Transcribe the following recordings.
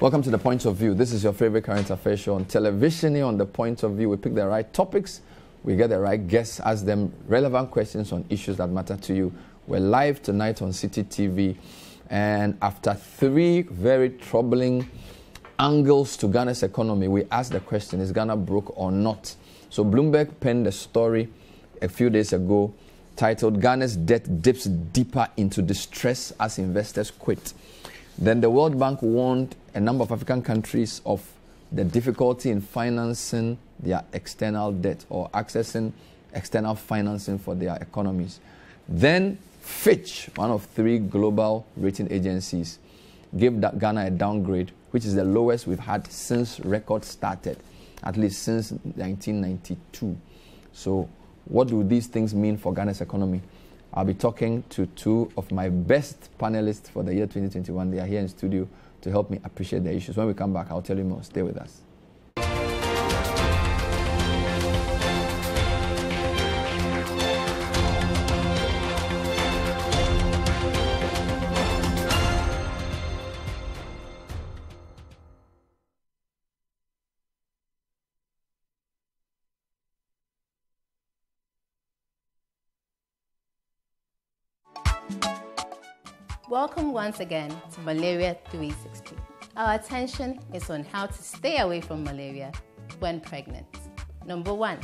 Welcome to The Point of View. This is your favorite current affairs show on television here on The Point of View. We pick the right topics, we get the right guests, ask them relevant questions on issues that matter to you. We're live tonight on Citi TV. And after three very troubling angles to Ghana's economy, we asked the question is Ghana broke or not? So Bloomberg penned a story a few days ago titled Ghana's debt dips deeper into distress as investors quit. Then the World Bank warned a number of African countries of the difficulty in financing their external debt or accessing external financing for their economies. Then Fitch, one of three global rating agencies, gave Ghana a downgrade, which is the lowest we've had since records started, at least since 1992. So, what do these things mean for Ghana's economy? I'll be talking to two of my best panelists for the year 2021. They are here in studio to help me appreciate the issues. When we come back, I'll tell you more. Stay with us. Welcome once again to Malaria 360. Our attention is on how to stay away from malaria when pregnant. Number one,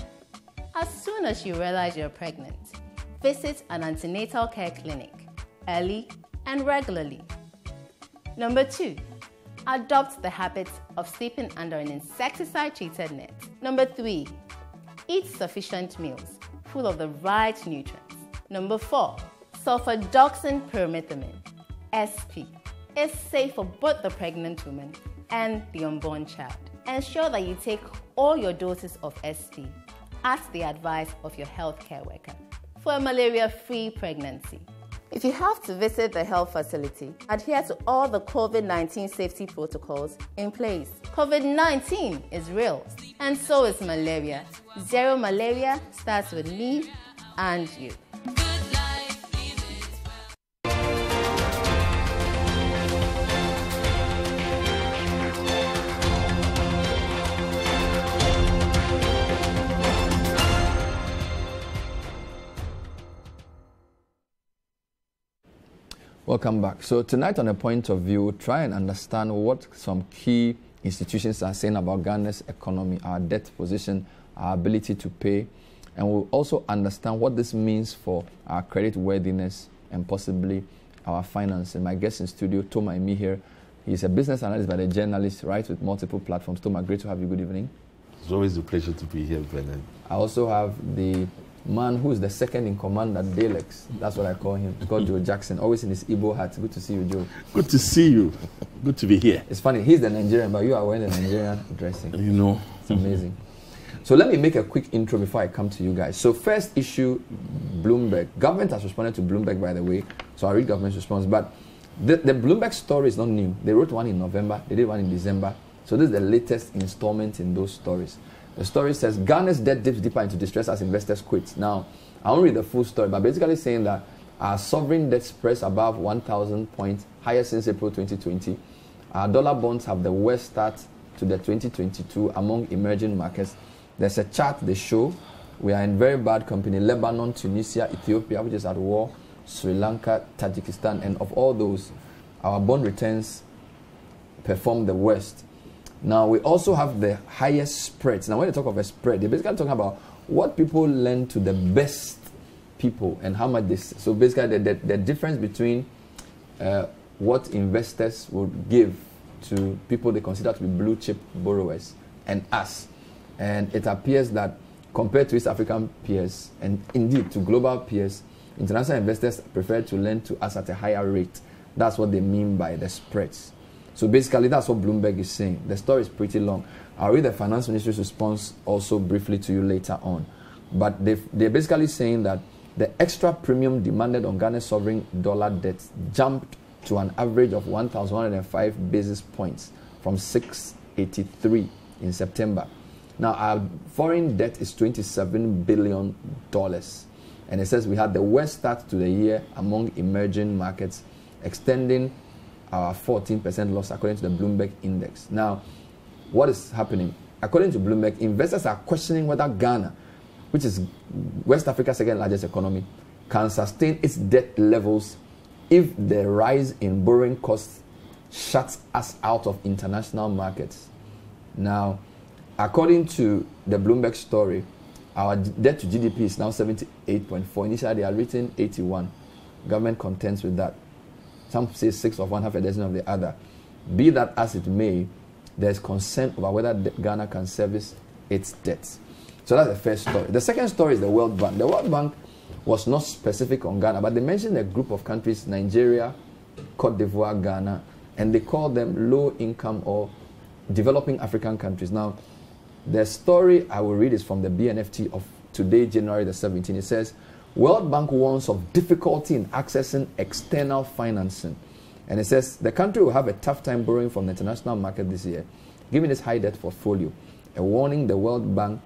as soon as you realize you're pregnant, visit an antenatal care clinic early and regularly. Number two, adopt the habit of sleeping under an insecticide treated net. Number three, eat sufficient meals full of the right nutrients. Number four, sulfadoxine pyrimethamine SP is safe for both the pregnant woman and the unborn child. Ensure that you take all your doses of SP at the advice of your healthcare worker for a malaria free pregnancy. If you have to visit the health facility, adhere to all the COVID 19 safety protocols in place. COVID 19 is real, and so is malaria. Zero malaria starts with me and you. Welcome back. So tonight on a point of view, try and understand what some key institutions are saying about Ghana's economy, our debt position, our ability to pay, and we'll also understand what this means for our credit worthiness and possibly our finance. And my guest in studio, Toma Imihere. He's a business analyst but a journalist, right, with multiple platforms. Toma, great to have you. Good evening. It's always a pleasure to be here, Bernard. I also have the man who is the second in command at Dalex. That's what I call him. It's called Joe Jackson, always in his Igbo hat. Good to see you, Joe. Good to see you. Good to be here. It's funny, he's the Nigerian, but you are wearing the Nigerian dressing. You know. It's amazing. So let me make a quick intro before I come to you guys. So first issue, Bloomberg. Government has responded to Bloomberg, by the way. So I read government's response. But the, the Bloomberg story is not new. They wrote one in November. They did one in December. So this is the latest installment in those stories. The story says Ghana's debt dips deeper into distress as investors quit. Now, I won't read the full story, but basically saying that our sovereign debt spreads above 1,000 points, higher since April 2020. Our dollar bonds have the worst start to the 2022 among emerging markets. There's a chart they show. We are in very bad company. Lebanon, Tunisia, Ethiopia, which is at war, Sri Lanka, Tajikistan, and of all those, our bond returns perform the worst. Now, we also have the highest spreads. Now, when they talk of a spread, they're basically talking about what people lend to the best people and how much this. So basically, the, the, the difference between uh, what investors would give to people they consider to be blue chip borrowers and us. And it appears that compared to East African peers and indeed to global peers, international investors prefer to lend to us at a higher rate. That's what they mean by the spreads. So basically, that's what Bloomberg is saying. The story is pretty long. I'll read the finance ministry's response also briefly to you later on. But they're basically saying that the extra premium demanded on Ghana's sovereign dollar debt jumped to an average of 1,105 basis points from 683 in September. Now, our foreign debt is $27 billion. And it says we had the worst start to the year among emerging markets, extending our 14% loss according to the Bloomberg index. Now, what is happening? According to Bloomberg, investors are questioning whether Ghana, which is West Africa's second largest economy, can sustain its debt levels if the rise in borrowing costs shuts us out of international markets. Now, according to the Bloomberg story, our debt to GDP is now 78.4. Initially, they are written 81. Government contends with that. Some say six of one, half a dozen of the other. Be that as it may, there's concern over whether Ghana can service its debts. So that's the first story. The second story is the World Bank. The World Bank was not specific on Ghana, but they mentioned a group of countries Nigeria, Cote d'Ivoire, Ghana, and they call them low income or developing African countries. Now, the story I will read is from the B&FT of today, January the 17th. It says, World Bank warns of difficulty in accessing external financing. And it says the country will have a tough time borrowing from the international market this year, given its high debt portfolio. A warning the World Bank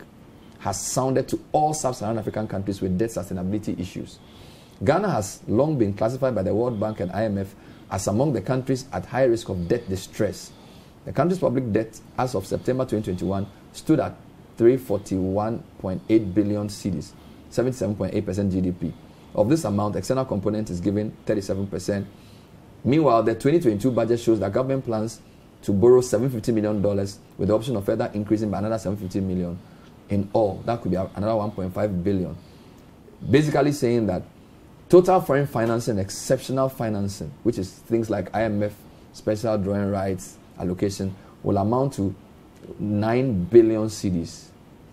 has sounded to all sub-Saharan African countries with debt sustainability issues. Ghana has long been classified by the World Bank and IMF as among the countries at high risk of debt distress. The country's public debt as of September 2021 stood at 341.8 billion cedis, 77.8% GDP. Of this amount, external component is given 37%. Meanwhile, the 2022 budget shows that government plans to borrow $750 million with the option of further increasing by another 750 million in all. That could be another 1.5 billion. Basically saying that total foreign financing, exceptional financing, which is things like IMF special drawing rights allocation, will amount to 9 billion cedis.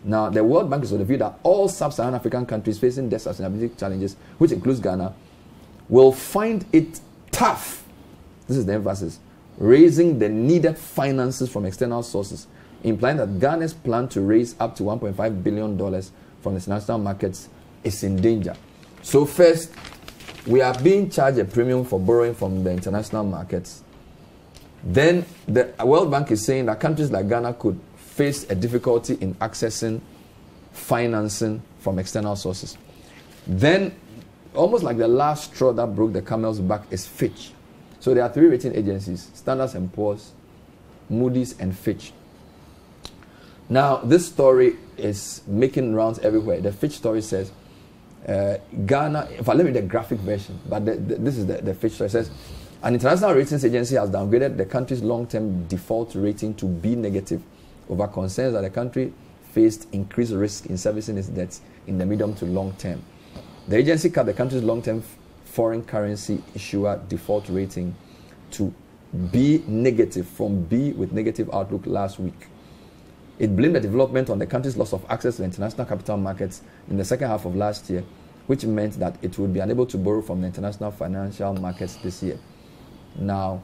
Now, the World Bank is of the view that all sub-Saharan African countries facing debt sustainability challenges, which includes Ghana, will find it tough. This is the emphasis. Raising the needed finances from external sources, implying that Ghana's plan to raise up to $1.5 billion from the international markets is in danger. So, first, we are being charged a premium for borrowing from the international markets. Then the World Bank is saying that countries like Ghana could face a difficulty in accessing financing from external sources. Then, almost like the last straw that broke the camel's back is Fitch. So there are three rating agencies: Standards and Poor's, Moody's, and Fitch. Now, this story is making rounds everywhere. The Fitch story says uh, Ghana. If I let me the graphic version, but the, the, this is the, the Fitch story. It says an international ratings agency has downgraded the country's long-term default rating to B negative over concerns that the country faced increased risk in servicing its debts in the medium to long term. The agency cut the country's long-term foreign currency issuer default rating to B negative from B with negative outlook last week. It blamed the development on the country's loss of access to international capital markets in the second half of last year, which meant that it would be unable to borrow from the international financial markets this year. Now,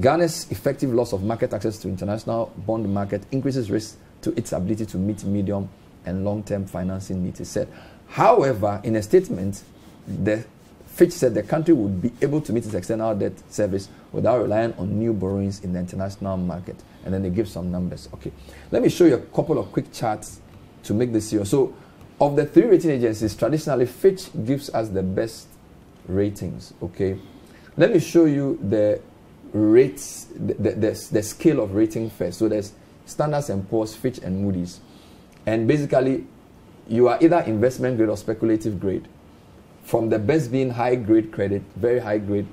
Ghana's effective loss of market access to international bond market increases risk to its ability to meet medium and long-term financing needs, it said. However, in a statement, the Fitch said the country would be able to meet its external debt service without relying on new borrowings in the international market. And then they give some numbers. Okay, let me show you a couple of quick charts to make this clear. So, of the three rating agencies, traditionally Fitch gives us the best ratings. Okay, let me show you the rates, the, the, the, the scale of rating first. So there's Standards and Poor's, Fitch, and Moody's. And basically, you are either investment grade or speculative grade. From the best being high grade credit, very high grade,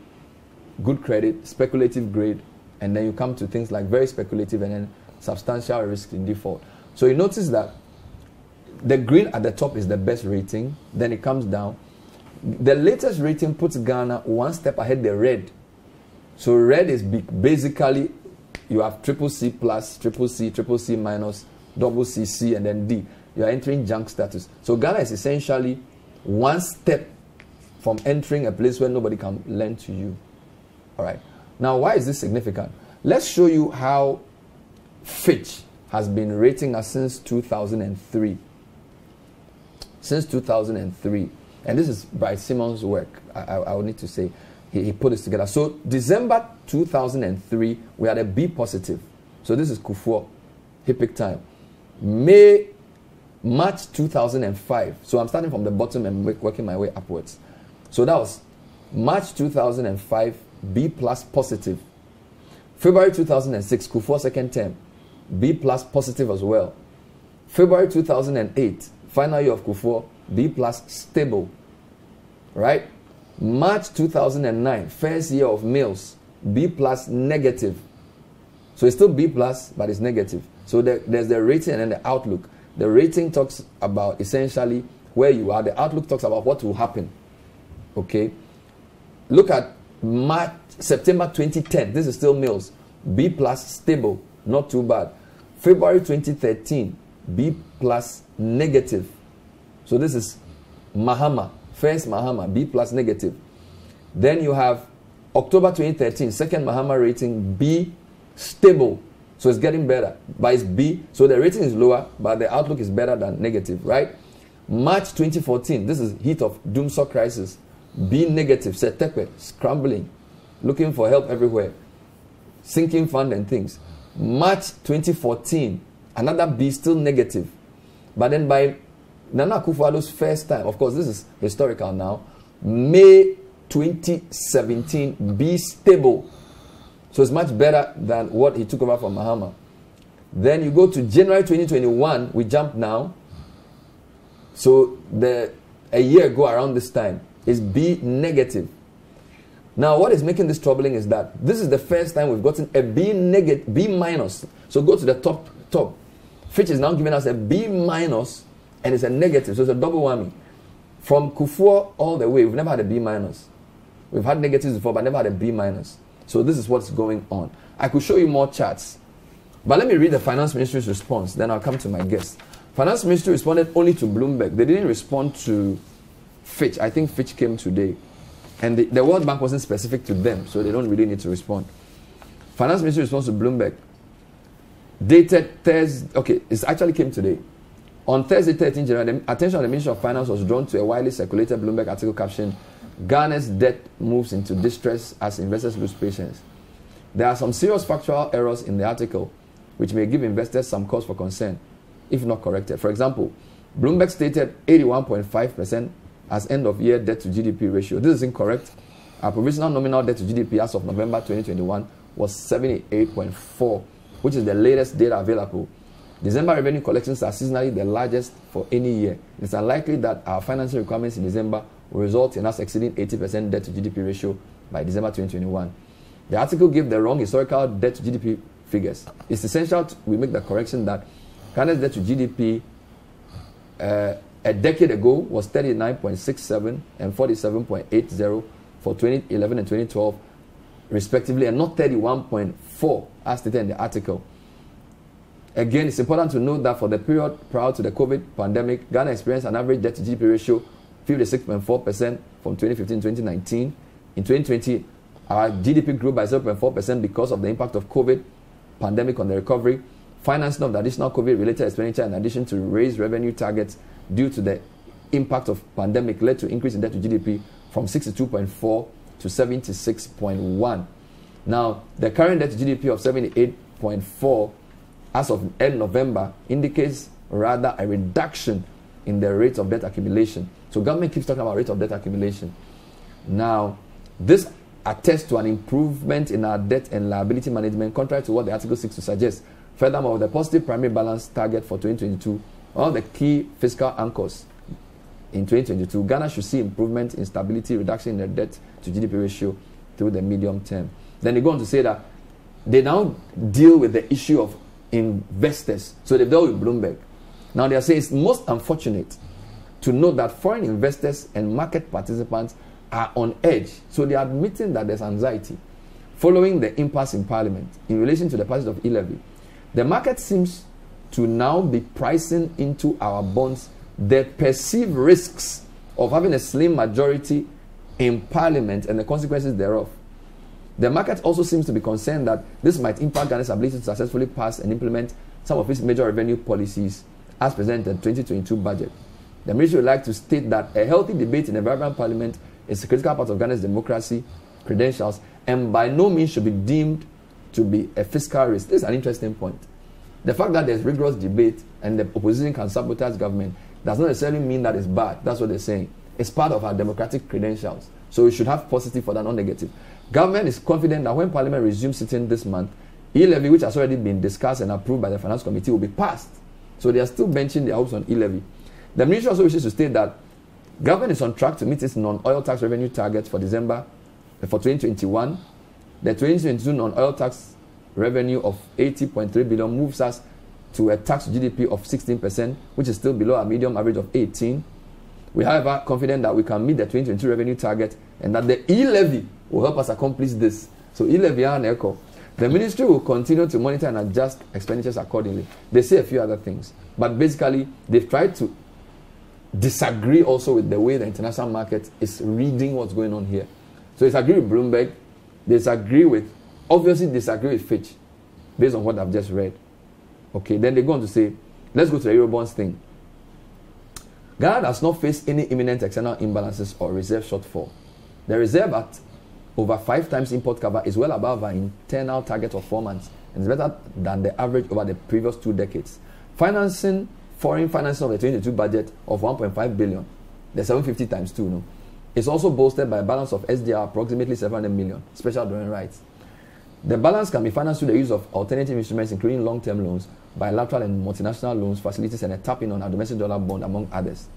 good credit, speculative grade, and then you come to things like very speculative and then substantial risk in default. So you notice that the green at the top is the best rating, then it comes down, the latest rating puts Ghana one step ahead the red. So red is basically you have triple C plus, triple C, triple C minus, double C, C, and then D. You are entering junk status. So Ghana is essentially one step from entering a place where nobody can lend to you. All right. Now, why is this significant? Let's show you how Fitch has been rating us since 2003. Since 2003. And this is by Simon's work, I, I, I would need to say. He, he, put this together. So December 2003, we had a B positive. So this is Kufuor, HIPC time. May, March 2005. So I'm starting from the bottom and working my way upwards. So that was March 2005, B plus positive. February 2006, Kufuor second term, B plus positive as well. February 2008, final year of Kufuor, B plus stable. Right? March 2009, first year of Mills, B plus negative. So it's still B plus, but it's negative. So there, there's the rating and the outlook. The rating talks about essentially where you are. The outlook talks about what will happen. Okay. Look at March, September 2010. This is still Mills. B plus stable, not too bad. February 2013, B plus negative. So this is Mahama, first Mahama, B plus negative. Then you have October 2013, second Mahama rating, B stable. So it's getting better, but it's B. So the rating is lower, but the outlook is better than negative, right? March 2014, this is heat of doomsday crisis. B negative, Seth Terkper, scrambling, looking for help everywhere, sinking fund and things. March 2014, another B still negative. But then by Nana Akufo-Addo's first time, of course, this is historical now, May 2017, B stable. So it's much better than what he took over from Mahama. Then you go to January 2021, we jump now. So the a year ago around this time is B negative. Now, what is making this troubling is that this is the first time we've gotten a B negative, B minus. So go to the top, top. Fitch is now giving us a B minus, and it's a negative, so it's a double whammy. From Kufuor all the way, we've never had a B minus. We've had negatives before, but never had a B minus. So this is what's going on. I could show you more charts, but let me read the finance ministry's response. Then I'll come to my guest. Finance ministry responded only to Bloomberg. They didn't respond to Fitch. I think Fitch came today. And the, the World Bank wasn't specific to them, so they don't really need to respond. Finance Ministry responds to Bloomberg. Dated Thursday, okay, it actually came today. On Thursday, 13 January, the attention of the Ministry of Finance was drawn to a widely circulated Bloomberg article caption Ghana's debt moves into distress as investors lose patience. There are some serious factual errors in the article which may give investors some cause for concern if not corrected. For example, Bloomberg stated 81.5% as end of year debt to GDP ratio. This is incorrect. Our provisional nominal debt to GDP as of November 2021 was 78.4, which is the latest data available. December revenue collections are seasonally the largest for any year. It's unlikely that our financing requirements in December will result in us exceeding 80% debt to GDP ratio by December 2021. The article gave the wrong historical debt to GDP figures. It's essential we make the correction that Ghana's debt to GDP uh, a decade ago was 39.67 and 47.80 for 2011 and 2012, respectively, and not 31.4 as stated in the article. Again, it's important to note that for the period prior to the COVID pandemic, Ghana experienced an average debt to GDP ratio 56.4% from 2015 to 2019. In 2020, our GDP grew by 0.4% because of the impact of COVID pandemic on the recovery, financing of the additional COVID-related expenditure, in addition to raise revenue targets due to the impact of pandemic led to increase in debt to GDP from 62.4 to 76.1. Now, the current debt to GDP of 78.4 as of end November indicates rather a reduction in the rate of debt accumulation. So government keeps talking about rate of debt accumulation. Now, this attests to an improvement in our debt and liability management, contrary to what the article seeks to suggest. Furthermore, the positive primary balance target for 2022 one of the key fiscal anchors in 2022, Ghana should see improvement in stability, reduction in the debt to GDP ratio through the medium term. Then they go on to say that they now deal with the issue of investors. So they've dealt with Bloomberg. Now they are saying it's most unfortunate to know that foreign investors and market participants are on edge. So they are admitting that there's anxiety following the impasse in Parliament in relation to the passage of e-levy. The market seems to now be pricing into our bonds the perceived risks of having a slim majority in parliament and the consequences thereof. The market also seems to be concerned that this might impact Ghana's ability to successfully pass and implement some of its major revenue policies as presented in the 2022 budget. The ministry would like to state that a healthy debate in a vibrant parliament is a critical part of Ghana's democracy credentials and by no means should be deemed to be a fiscal risk. This is an interesting point. The fact that there's rigorous debate and the opposition can sabotage government does not necessarily mean that it's bad. That's what they're saying. It's part of our democratic credentials. So we should have positive for that, not negative. Government is confident that when Parliament resumes sitting this month, e-levy, which has already been discussed and approved by the Finance Committee, will be passed. So they are still benching their hopes on e-levy. The ministry also wishes to state that government is on track to meet its non-oil tax revenue target for December uh, for 2021. The 2022 non-oil tax revenue of 80.3 billion moves us to a tax GDP of 16%, which is still below our medium average of 18. We, however, confident that we can meet the 2022 revenue target and that the e-levy will help us accomplish this. So echo. The ministry will continue to monitor and adjust expenditures accordingly. They say a few other things, but basically they've tried to disagree also with the way the international market is reading what's going on here. So they agree with Bloomberg, they disagree with, obviously disagree with Fitch, based on what I've just read. Okay, then they go on to say, let's go to the Eurobonds thing. Ghana does not face any imminent external imbalances or reserve shortfall. The reserve at over five times import cover is well above our internal target of four months and is better than the average over the previous two decades. Financing foreign financing of the 2022 budget of 1.5 billion, the 750 times two, no, is also bolstered by a balance of SDR approximately 700 million, special drawing rights. The balance can be financed through the use of alternative instruments, including long-term loans, bilateral and multinational loans, facilities, and a tapping on our domestic dollar bond, among others.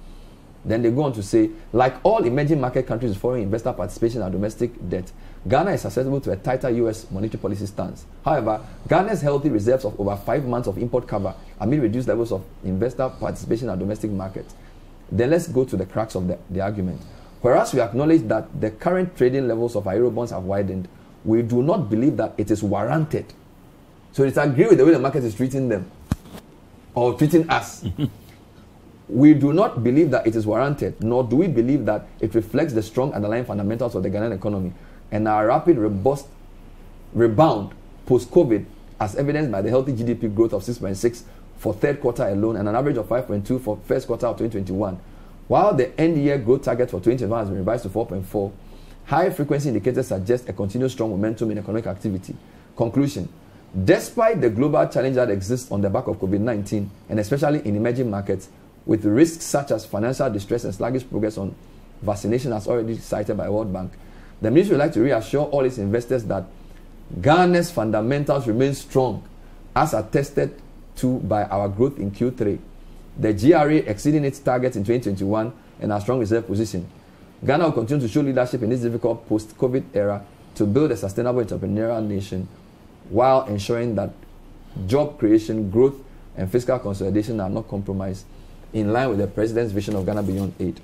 Then they go on to say, like all emerging market countries with foreign investor participation and domestic debt, Ghana is susceptible to a tighter U.S. monetary policy stance. However, Ghana's healthy reserves of over five months of import cover amid reduced levels of investor participation in domestic market. Then let's go to the crux of the, the argument. Whereas we acknowledge that the current trading levels of our Eurobonds have widened, we do not believe that it is warranted. So it's disagree with the way the market is treating them or treating us. we do not believe that it is warranted, nor do we believe that it reflects the strong underlying fundamentals of the Ghanaian economy and our rapid robust rebound post COVID, as evidenced by the healthy GDP growth of 6.6 for third quarter alone and an average of 5.2 for first quarter of 2021. While the end year growth target for 2021 has been revised to 4.4, high frequency indicators suggest a continued strong momentum in economic activity. Conclusion Despite the global challenge that exists on the back of COVID 19, and especially in emerging markets, with risks such as financial distress and sluggish progress on vaccination, as already cited by World Bank, the ministry would like to reassure all its investors that Ghana's fundamentals remain strong, as attested to by our growth in Q3, the GRA exceeding its target in 2021, and our strong reserve position. Ghana will continue to show leadership in this difficult post COVID era to build a sustainable entrepreneurial nation while ensuring that job creation, growth, and fiscal consolidation are not compromised in line with the president's vision of Ghana Beyond Aid.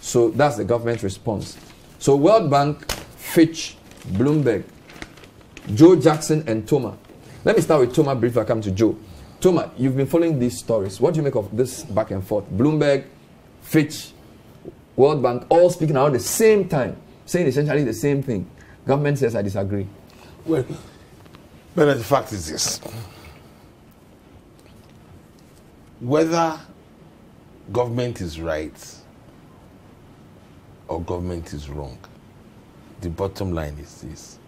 So that's the government's response. So World Bank, Fitch, Bloomberg, Joe Jackson, and Toma. Let me start with Toma briefly. I come to Joe. Toma, you've been following these stories. What do you make of this back and forth? Bloomberg, Fitch, World Bank, all speaking around the same time, saying essentially the same thing. Government says I disagree. Well, but the fact is this whether government is right or government is wrong, the bottom line is this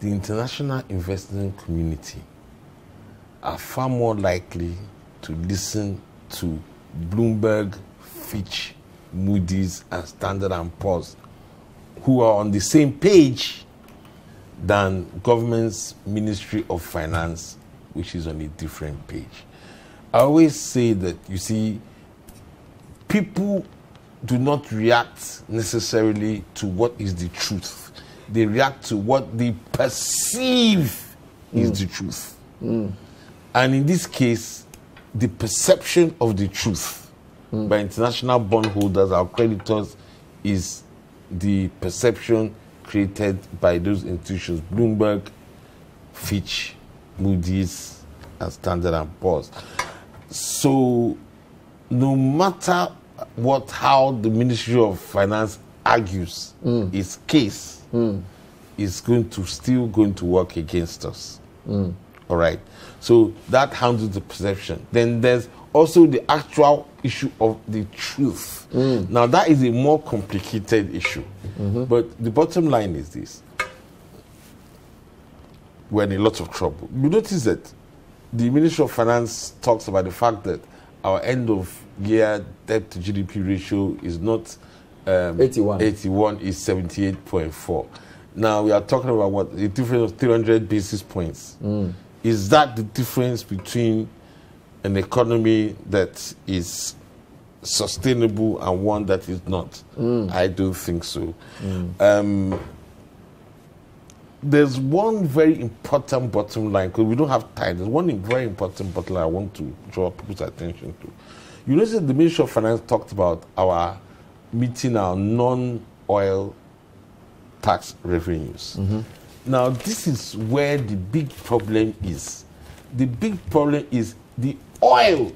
the international investment community are far more likely to listen to Bloomberg, Fitch, Moody's, and Standard and Poor's, who are on the same page than government's Ministry of Finance, which is on a different page. I always say that you see, people do not react necessarily to what is the truth. They react to what they perceive is hmm. the truth. Hmm. And in this case, the perception of the truth hmm. by international bondholders, our creditors, is the perception created by those institutions Bloomberg, Fitch, Moody's, and Standard and Poor's. So, no matter what, how the Ministry of Finance argues mm. its case, mm. is going to still going to work against us. Mm. All right. So that handles the perception. Then there's also the actual issue of the truth. Now that is a more complicated issue. Mm-hmm. But the bottom line is this. We're in a lot of trouble. You notice that the Ministry of Finance talks about the fact that our end of year debt to GDP ratio is not um, 81. 81 is 78.4. Now we are talking about what the difference of 300 basis points. Is that the difference between an economy that is sustainable and one that is not? I don't think so. Um, there's one very important bottom line because we don't have time. There's one very important bottom line I want to draw people's attention to. You notice that the Ministry of Finance talked about our meeting our non-oil tax revenues. Mm-hmm. Now, this is where the big problem is. The big problem is the oil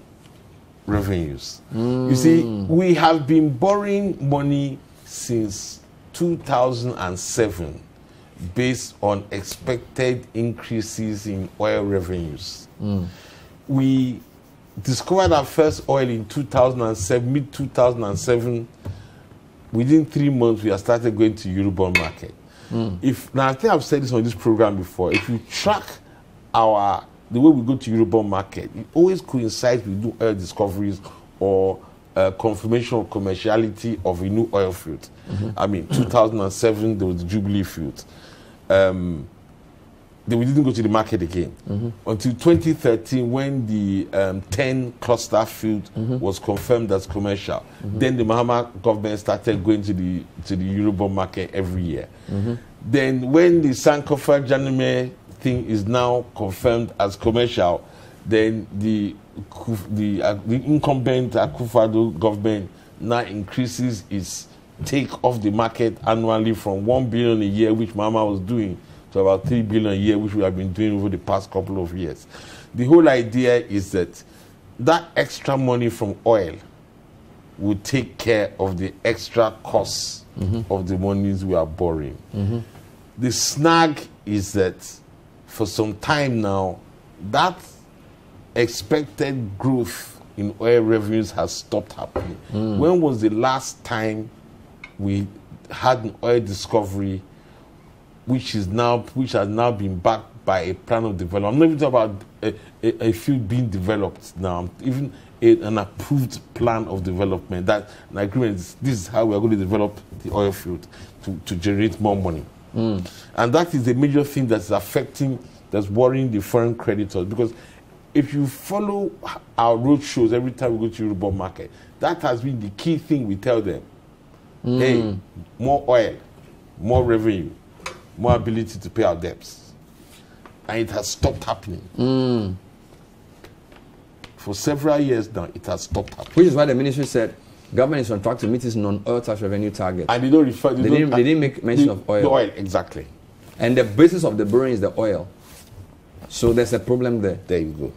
revenues. You see, mm. we have been borrowing money since 2007 based on expected increases in oil revenues. Mm. We discovered our first oil in 2007, mid 2007. Within three months, we have started going to Eurobond market. Mm. If now, I think I've said this on this program before. If you track our the way we go to Eurobond market, it always coincides with new oil discoveries or uh, confirmation of commerciality of a new oil field. Mm-hmm. I mean, 2007 there was the Jubilee field. Um, then we didn't go to the market again until 2013 when the um, TEN cluster field was confirmed as commercial. Then the Mahama government started going to the to the Eurobond market every year. Then when the Sankofa Gye Nyame thing is now confirmed as commercial, then the the, uh, the incumbent Akufo-Addo government now increases its take off the market annually from 1 billion a year, which Mahama was doing, to about 3 billion a year, which we have been doing over the past couple of years. The whole idea is that that extra money from oil will take care of the extra costs mm-hmm. of the monies we are borrowing. Mm-hmm. The snag is that for some time now, that expected growth in oil revenues has stopped happening. Mm. When was the last time we had an oil discovery which is now which has now been backed by a plan of development? I'm not even talking about a, a, a field being developed now, even a, an approved plan of development that an agreement is, this is how we are going to develop the oil field to, to generate more money. Hmm. And that is the major thing that's affecting, that's worrying the foreign creditors. Because if you follow our road shows every time we go to Eurobond market, that has been the key thing we tell them. Mm. Hey, more oil, more revenue, more ability to pay our debts. And it has stopped happening. Mm. For several years now, it has stopped happening. Which is why the ministry said government is on track to meet its non-oil tax revenue target. And they don't refer. They don't- didn't- they didn't make mention the- of oil. The oil, exactly. And the basis of the borrowing is the oil. So there's a problem there. There you go.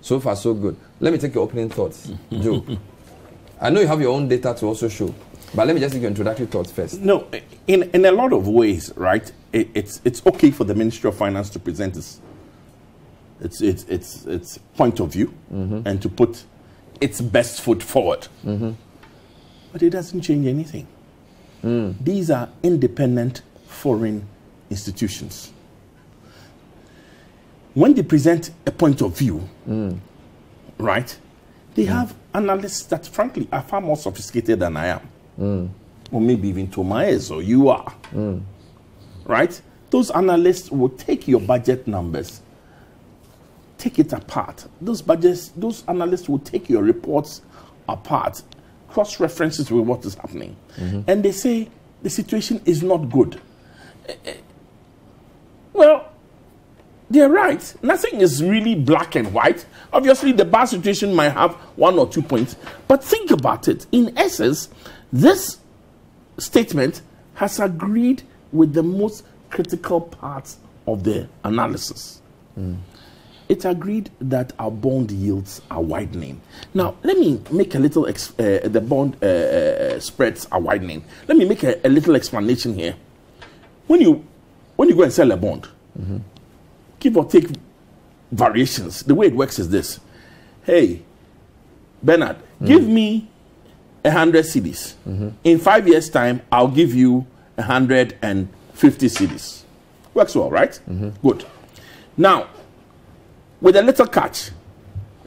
So far, so good. Let me take your opening thoughts, Joe. I know you have your own data to also show, but let me just take your introductory thoughts first. No, in, in a lot of ways, right? It, it's it's okay for the Ministry of Finance to present its its its its, its point of view mm-hmm. and to put its best foot forward. Mm-hmm. But it doesn't change anything. Mm. These are independent foreign institutions. When they present a point of view, mm. right, they mm. have analysts that, frankly, are far more sophisticated than I am Mm. or maybe even Tomaez or you are, mm. right? Those analysts will take your budget numbers, take it apart. Those budgets, those analysts will take your reports apart, cross references with what is happening, mm-hmm. and they say the situation is not good. Well, they're right. Nothing is really black and white. Obviously, the bar situation might have one or two points, but think about it. In essence, this statement has agreed with the most critical parts of the analysis. It agreed that our bond yields are widening. Now, let me make a little, ex- uh, the bond uh, uh, spreads are widening. Let me make a, a little explanation here. When you, when you go and sell a bond, give or take variations, the way it works is this. Hey, Bernard, give me a hundred cedis. In five years' time, I'll give you a hundred and fifty cedis. Works well, right? Good. Now, with a little catch,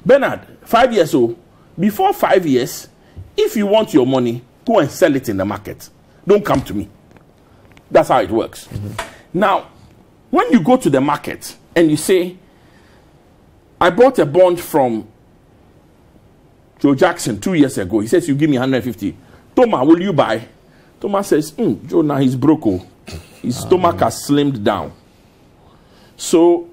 Bernard, five years old. Before five years, if you want your money, go and sell it in the market. Don't come to me. That's how it works. Now, when you go to the market and you say, I bought a bond from Joe Jackson two years ago. He says, You give me 150. Thomas, will you buy? Thomas says, mm, Joe, now he's broke. oh. His stomach has slimmed down. So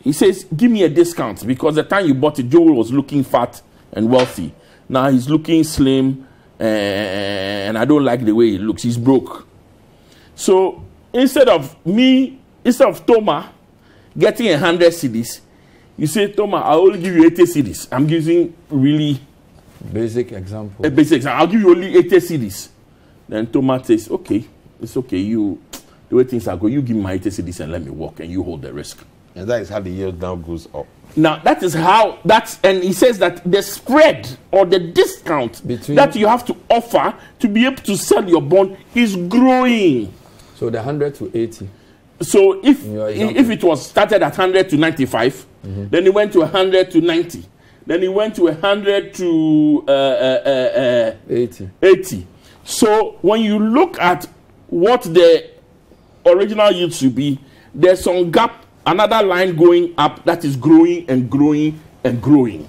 he says, Give me a discount because the time you bought it, Joe was looking fat and wealthy. Now he's looking slim and I don't like the way he looks. He's broke. So instead of me, instead of Thomas getting a hundred cedis, you say, Thomas, I only give you 80 cedis. I'm using really Basic example. a basic example. I'll give you only 80 cedis. Then Thomas says, okay, it's okay. You, the way things are going, you give me my 80 cedis and let me walk and you hold the risk. And that is how the yield now goes up. Now that is how that's and he says that the spread or the discount Between- that you have to offer to be able to sell your bond is growing. So the 100 to 80. So if In your i- example. if it was started at 100 to 95, then it went to 100 to 90, then it went to 100 to uh, uh, uh, uh, 80. 80. So when you look at what the original yield should be, there's some gap, another line going up that is growing and growing and growing.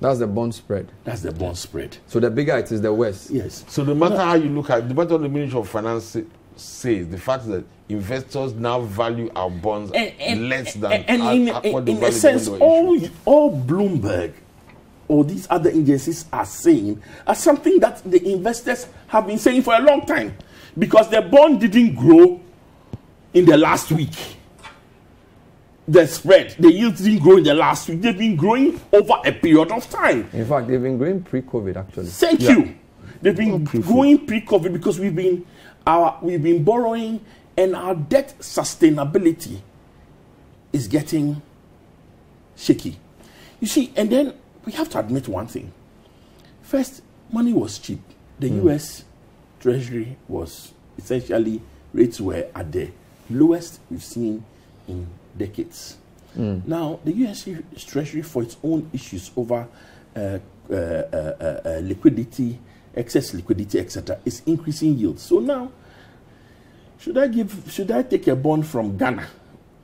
That's the bond spread. That's the bond spread. So the bigger it is, the worse. Yes. So no matter how you look at, matter what the Ministry of Finance says, the fact that investors now value our bonds less than and uh, in, in- what the in a sense, when they were all, issued. all Bloomberg or these other agencies are saying are something that the investors have been saying for a long time because the bond didn't grow in the last week. The spread, the yield didn't grow in the last week. They've been growing over a period of time. In fact, they've been growing pre-COVID actually. Thank you. They've been growing pre-COVID because we've been our we've been borrowing and our debt sustainability is getting shaky. You see, and then we have to admit one thing. First, money was cheap. The US Treasury was essentially rates were at the lowest we've seen in decades. Now, the US Treasury, for its own issues over uh, uh, uh, uh, uh, liquidity, excess liquidity, etc., is increasing yields. So now, should I give? Should I take a bond from Ghana,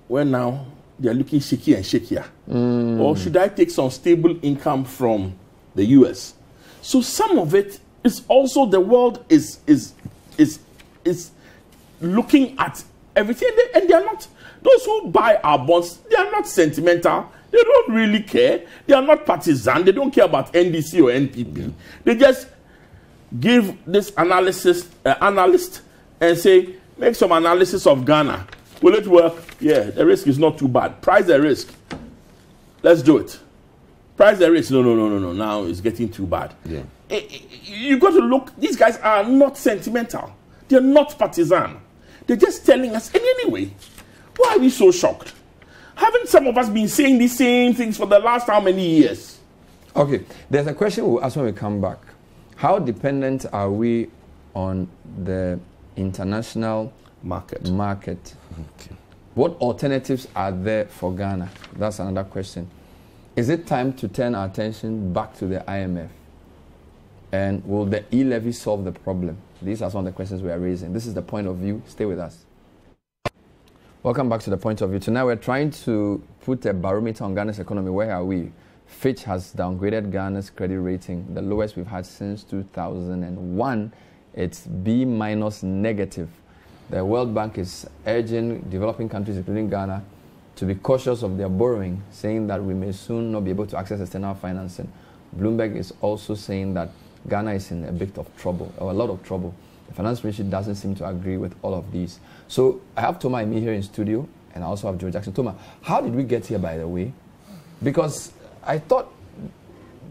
where now they are looking shaky and shakier, mm. or should I take some stable income from the US? So some of it is also the world is is is is looking at everything and they, and they are not those who buy our bonds they are not sentimental they don't really care they are not partisan they don't care about ndc or npp they just give this analysis uh, analyst and say make some analysis of ghana. Will it work? Yeah the risk is not too bad. Price the risk. Let's do it. Price the risk no no no no no. Now it's getting too bad. Yeah. Eh, eh, you got to look these guys are not sentimental. They're not partisan. They're just telling us and anyway why are we so shocked? Haven't some of us been saying the same things for the last how many years? Okay, there's a question we'll ask when we come back. How dependent are we on the international market market? What alternatives are there for Ghana? That's another question. Is it time to turn our attention back to the IMF? And will the e levy solve the problem? These are some of the questions we are raising. This is the point of view. Stay with us. Welcome back to the point of view. Tonight we're trying to put a barometer on Ghana's economy. Where are we? Fitch has downgraded Ghana's credit rating, the lowest we've had since 2001. It's B minus negative. The World Bank is urging developing countries, including Ghana, to be cautious of their borrowing, saying that we may soon not be able to access external financing. Bloomberg is also saying that Ghana is in a bit of trouble, or a lot of trouble. The finance ministry doesn't seem to agree with all of these. So I have Thomas Imihere in studio, and I also have Joe Jackson. Thomas, how did we get here, by the way? Because I thought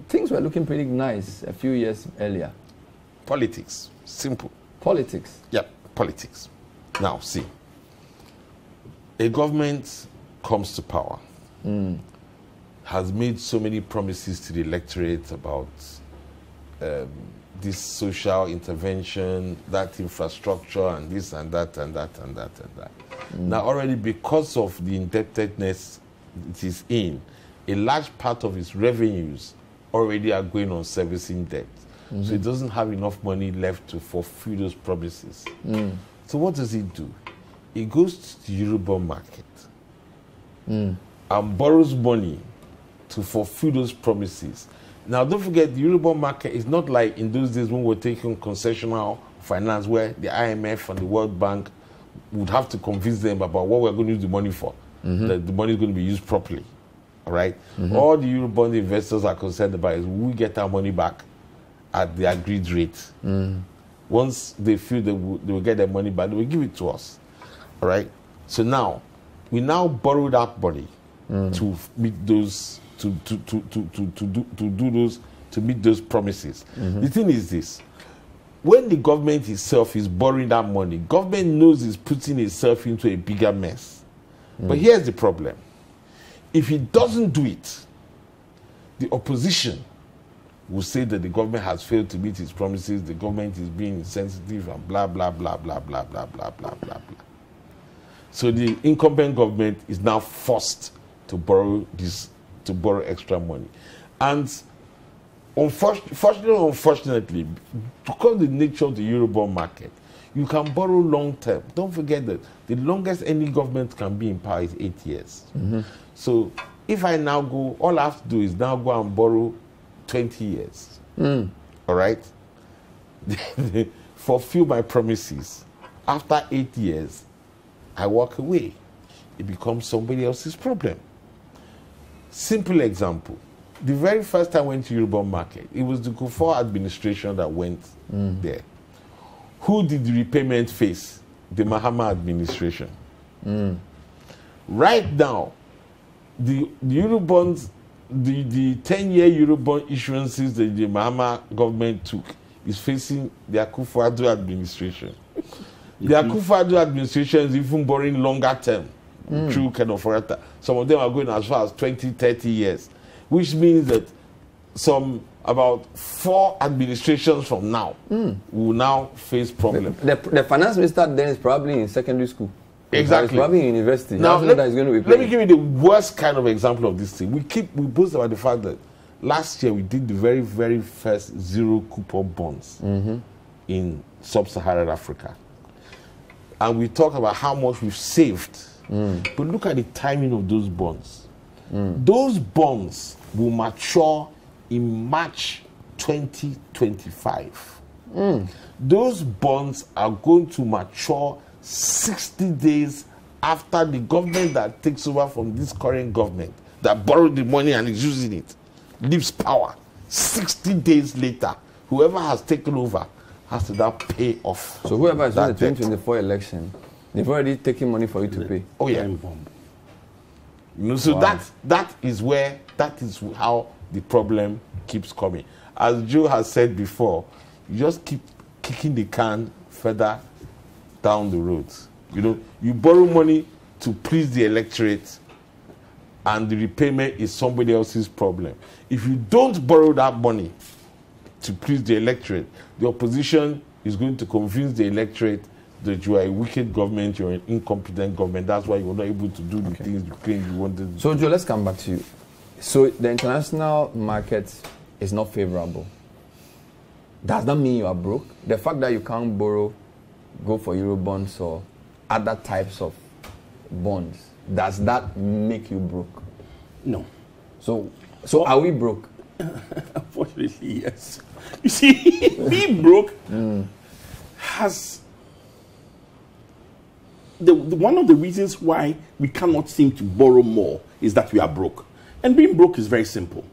things were looking pretty nice a few years earlier. Politics. Simple. Politics. Yeah, politics. Now, see. A government comes to power, has made so many promises to the electorate about um, this social intervention, that infrastructure, and this and that and that and that and that. Now, already because of the indebtedness it is in, a large part of its revenues already are going on servicing debt. So it mm-hmm. doesn't have enough money left to fulfill those promises. Mm. So what does it do? It goes to the Eurobond market mm. and borrows money to fulfill those promises. Now, don't forget, the Eurobond market is not like in those days when we we're taking concessional finance, where the IMF and the World Bank would have to convince them about what we're going to use the money for, mm-hmm. that the money is going to be used properly. Right? Mm-hmm. All the Eurobond investors are concerned about is we get our money back at the agreed rate. Mm. Once they feel they will, they will get their money back, they will give it to us. All right? So now, we now borrow that money mm. to meet those to to, to, to, to, to, do, to do those to meet those promises. Mm-hmm. The thing is this when the government itself is borrowing that money, government knows it's putting itself into a bigger mess. But mm. here's the problem. If he doesn't do it, the opposition will say that the government has failed to meet its promises, the government is being insensitive and blah blah blah blah blah blah blah blah blah blah. So the incumbent government is now forced to borrow this to borrow extra money. And unfortunately, unfortunately, because of the nature of the Eurobond market, you can borrow long term. Don't forget that the longest any government can be in power is eight years. Mm-hmm. So if I now go, all I have to do is now go and borrow 20 years. Hmm. All right? Fulfill my promises. After eight years, I walk away. It becomes somebody else's problem. Simple example. The very first time I went to Eurobond market, it was the Kufuor administration that went hmm. there. Who did the repayment face? The Mahama administration. Hmm. Right now, the, the Eurobonds, the, the 10 year Eurobond issuances that the Mahama government took is facing the Akufo-Addo administration. The Akufo-Addo administration is even borrowing longer term through kind of Orata. Some of them are going as far as 20, 30 years, which means that some about four administrations from now will now face problems. The, the finance minister then is probably in secondary school. Exactly. In university. Now, let, that going to be let me give you the worst kind of example of this thing. We keep we boast about the fact that last year we did the very very first zero coupon bonds Mm-hmm. in sub-Saharan Africa, and we talk about how much we've saved. Mm. But look at the timing of those bonds. Those bonds will mature in March 2025. Mm. Those bonds are going to mature 60 days after the government that takes over from this current government that borrowed the money and is using it leaves power. 60 days later, whoever has taken over has to now pay off. So whoever is that in the 2024 election, they've already taken money for you to pay. Oh yeah. Time bomb. You know, so Wow. that that is where that is how the problem keeps coming. As Joe has said before, you just keep kicking the can further down the road. You know, you borrow money to please the electorate, and the repayment is somebody else's problem. If you don't borrow that money to please the electorate, the opposition is going to convince the electorate that you are a wicked government, you're an incompetent government. That's why you're not able to do the things you claim you wanted to So, do. Joe, let's come back to you. So, the international market is not favorable. Does that mean you are broke? The fact that you can't borrow, go for euro bonds or other types of bonds, does that make you broke? No. So, so are we broke? Unfortunately, yes. You see, being broke mm. has the, the- one of the reasons why we cannot seem to borrow more is that we are broke. And being broke is very simple.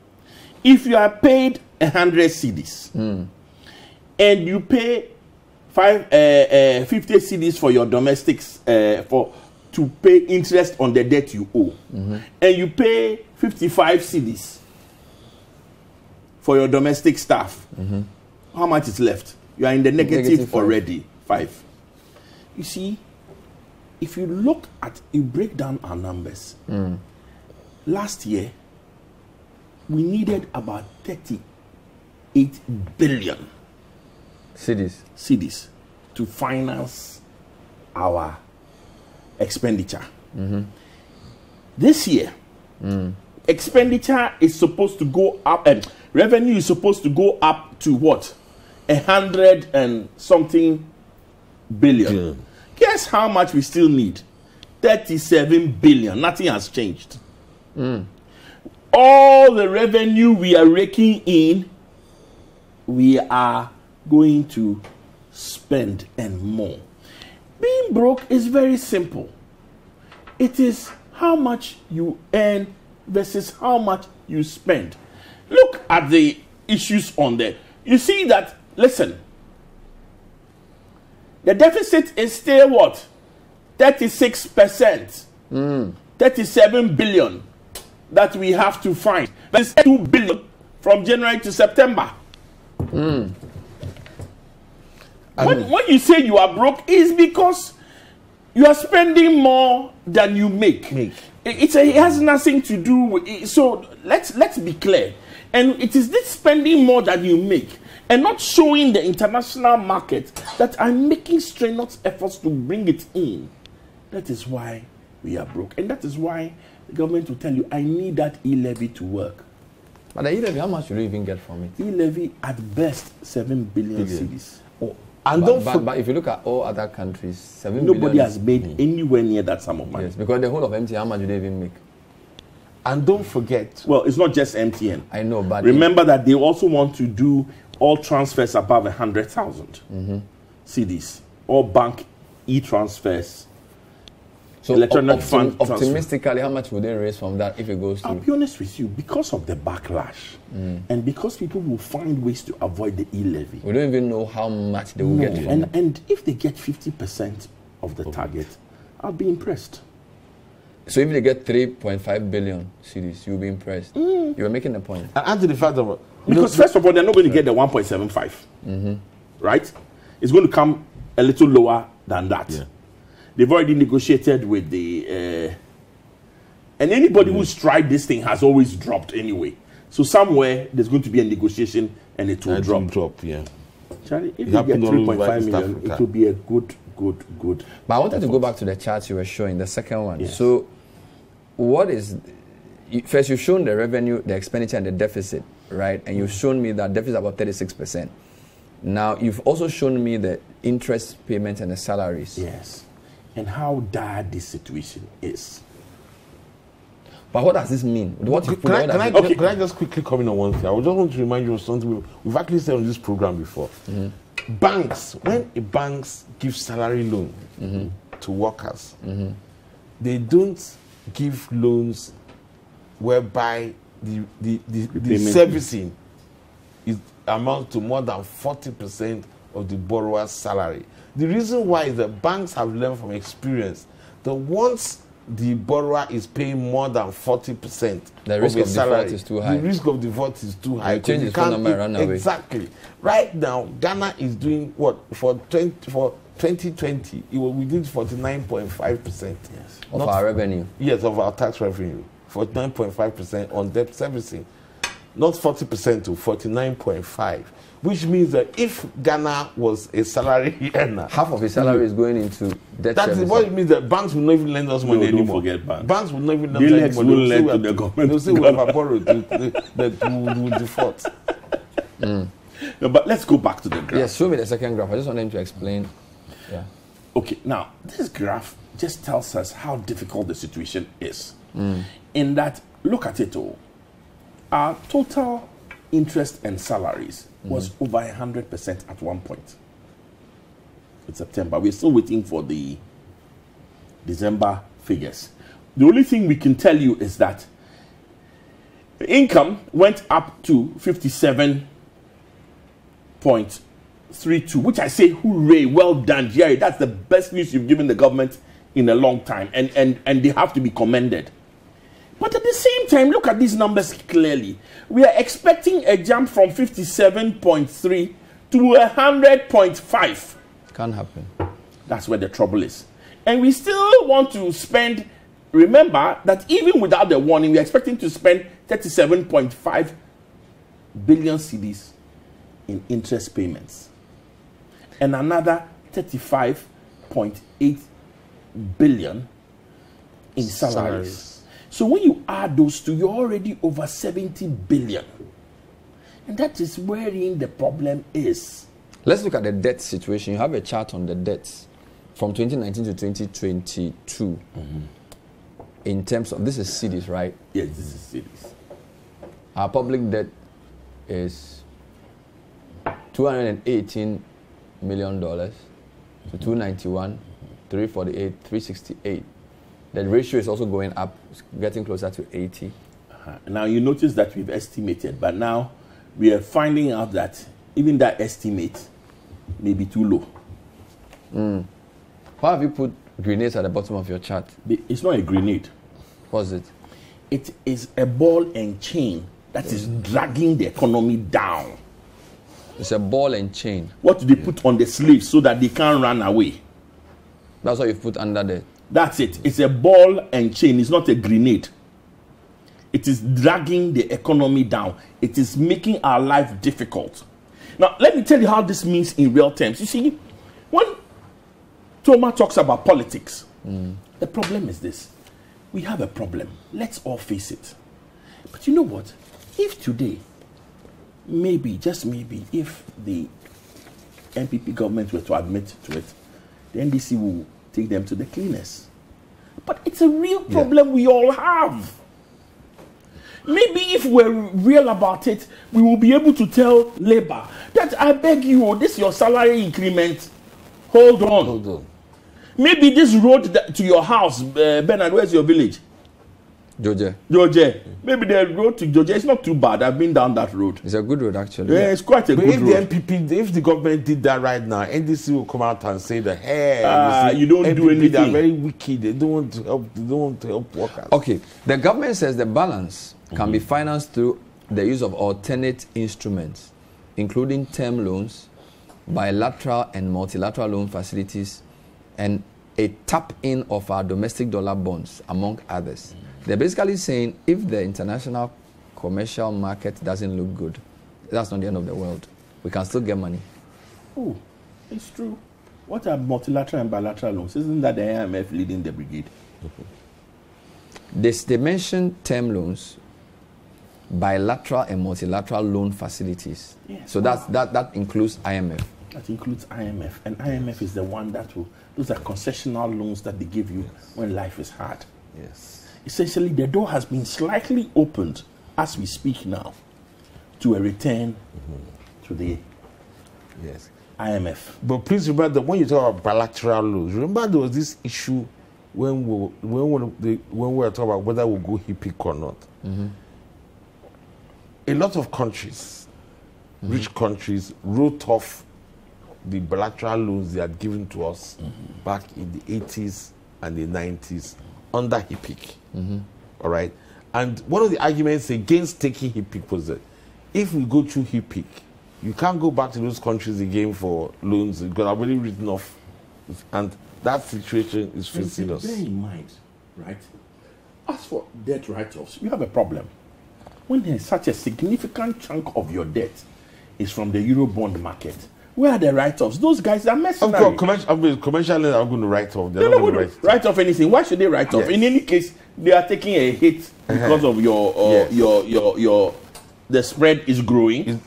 If you are paid 100 cedis mm. and you pay five, uh, uh, 50 CDs for your domestics uh, for to pay interest on the debt you owe, and you pay 55 CDs for your domestic staff, how much is left? You are in the negative, Negative five. already. Five. You see, if you look at, you break down our numbers. Last year, we needed about 38 billion Cedis. cedis to finance our expenditure. Mm-hmm. This year, mm. expenditure is supposed to go up, and revenue is supposed to go up to what? A hundred and something billion. Billion. Guess how much we still need? 37 billion. Nothing has changed. Mm. All the revenue we are raking in, we are going to spend and more. Being broke is very simple. It is how much you earn versus how much you spend. Look at the issues on there. You see that, listen, the deficit is still what? 36%. Hmm. 37 billion that we have to find. That's 2 billion from January to September. Hmm. When, when you say you are broke, is because you are spending more than you make. Make. It, it's a, it has nothing to do with it. So let's let's be clear. And it is this spending more than you make and not showing the international market that I'm making strenuous efforts to bring it in. That is why we are broke. And that is why the government will tell you, I need that e levy to work. But the E-levy, how much will you even get from it? E levy at best 7 billion Billion. cedis. And but, don't but, but if you look at all other countries, seven Nobody has made anywhere near that sum of money. Yes, because the whole of MT, how much do they even make? And don't forget, Well, it's not just MTN. I know, but Remember that they also want to do all transfers above 100,000 Mm-hmm. CDs, all bank e transfers. So electronic optim- fund transfer. optimistically, how much would they raise from that if it goes I'll be honest with you, because of the backlash Mm. and because people will find ways to avoid the e levy. We don't even know how much they will No, get from and, it. and if they get 50% of the target, I'll be impressed. So if they get 3.5 billion cedis, you'll be impressed. Mm. You were making a point. and add to the fact of Because first of all, they're not going to get the 1.75, right? It's going to come a little lower than that. Yeah. They've already negotiated with the, uh, and anybody who's tried this thing has always dropped anyway. So somewhere there's going to be a negotiation and it will it drop. will drop, yeah. Charlie, if It you get happened all over 3.5 East million, Africa. it will be a good, good, good. But I wanted to go back to the charts you were showing, the second one. Yes. So, what is first? You've shown the revenue, the expenditure, and the deficit, right? And you've shown me that deficit is about thirty-six percent. Now, you've also shown me the interest payments and the salaries. Yes. And how dire this situation is. But what does this mean? What Can, I, can, I, Okay. can I just quickly comment on one thing? I just want to remind you of something we- we've actually said on this program before. Banks, when a banks give salary loan to workers, they don't give loans whereby the, the, the, the Repayment. servicing is amount to more than 40% of the borrower's salary. The reason why is that banks have learned from experience that once the borrower is paying more than 40% The risk of, of default salary, is too high. The risk of default is too high. You change his phone number run away. Exactly. Right now, Ghana is doing what for 20 for 2020. It was, we did 49.5 percent. Yes. of our revenue? Yes, of our tax revenue, 49.5% on debt servicing, not 40% to 49.5, which means that if Ghana was a salary earner, Half of his salary is going into debt that is service. what it means that banks will not even lend us money No, don't anymore. forget banks. Banks will not even lend us money. anymore. will They'll say lend we to have- the government They'll say of we have borrowed, they- they- that we will default. No, but let's go back to the graph. Yes, show me the second graph. I just want him to explain. Yeah. Okay, now this graph just tells us how difficult the situation is. Mm. In that, look at it all. Our total interest and salaries was mm-hmm. over 100% at one point. In September. We're still waiting for the December figures. The only thing we can tell you is that the income went up to 57 point three two, which I say, hooray, well done, Jerry. That's the best news you've given the government in a long time, and and and they have to be commended. But at the same time, look at these numbers clearly. We are expecting a jump from fifty-seven point three to hundred point five. Can't happen. That's where the trouble is. And we still want to spend, remember that even without the warning, we're expecting to spend 37.5 billion cedis in interest payments and another 35.8 billion in salaries. Salaries. So when you add those two, you're already over 70 billion. And that is wherein the problem is. Let's look at the debt situation. You have a chart on the debts from 2019 to 2022, mm-hmm. in terms of this is cedis, right? Yes, this is cedis. Our public debt is 218 million dollars to 291, 348, 368. The ratio is also going up, it's getting closer to 80. Uh, Now you notice that we've estimated, but now we are finding out that even that estimate may be too low. Why have you put grenades at the bottom of your chart? It's not a grenade. What's it? It is a ball and chain that is dragging the economy down. It's a ball and chain. What do they put on the slaves so that they can't run away? That's what you've put under there. That's it. It's a ball and chain. It's not a grenade. It is dragging the economy down. It is making our life difficult. Now, let me tell you how this means in real terms. You see, when Toma talks about politics, the problem is this we have a problem. Let's all face it. But you know what? If today, maybe, just maybe, if the NPP government were to admit to it, the NDC will take them to the cleaners. But it's a real problem we all have. Maybe if we're real about it, we will be able to tell labor that I beg you, oh, this your salary increment. Hold on. Hold on. Maybe this road that, to your house, uh, Bernard, where's your village? Georgia. George. Maybe the road to Georgia is not too bad. I've been down that road. It's a good road, actually. Yeah, it's quite a But good if road. the NPP, if the government did that right now, NDC will come out and say that, hey, Ah, see, you don't do NPP, They're anything. very wicked. They don't want to help. They don't want to help workers. Okay, the government says the balance can be financed through the use of alternate instruments, including term loans, bilateral and multilateral loan facilities, and a tap in of our domestic dollar bonds, among others. They're basically saying if the international commercial market doesn't look good, that's not the end of the world. We can still get money. Oh, it's true. What are multilateral and bilateral loans? Isn't that the IMF leading the brigade? This, they mentioned term loans, bilateral and multilateral loan facilities. Yes. So that's, that, that includes IMF. That includes IMF. And IMF is the one that will, those are concessional loans that they give you when life is hard. Yes. Essentially, the door has been slightly opened as we speak now to a return to the Yes. IMF. But please remember that when you talk about bilateral loans, remember there was this issue when we when we, when we were talking about whether we'll go HIPC or not. Mm-hmm. A lot of countries, mm-hmm. rich countries, wrote off the bilateral loans they had given to us mm-hmm. back in the 80s and the 90s under HIPC. All right. And one of the arguments against taking HIPC was that if we go through HIPC, you can't go back to those countries again for loans because I've already written off. And that situation is facing Bear us. in mind, right? As for debt write-offs, you have a problem. When there's such a significant chunk of your debt is from the Eurobond market, where are the write-offs? Those guys are Of mercenary. course, commercial, I mean, commercial lenders are going to write off. They're They're not going to write write off anything. Why should they write off? In any case, they are taking a hit because of your, uh, Yes. your, your, your, the spread is growing.